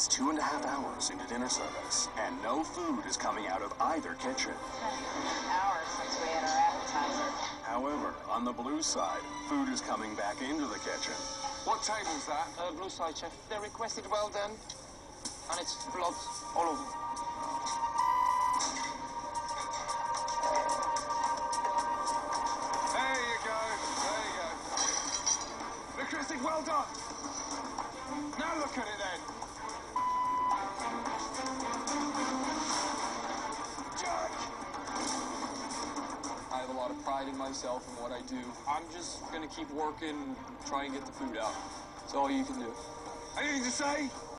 It's two and a half hours into dinner service, and no food is coming out of either kitchen. Hours since we had our appetizer. However, on the blue side, food is coming back into the kitchen. What table's that? Uh, blue side, chef. They requested well done, and it's blood all over. There you go. There you go. Requesting well done. Now look at it then. Pride in myself and what I do. I'm just gonna keep working, try and get the food out. That's all you can do. Anything to say?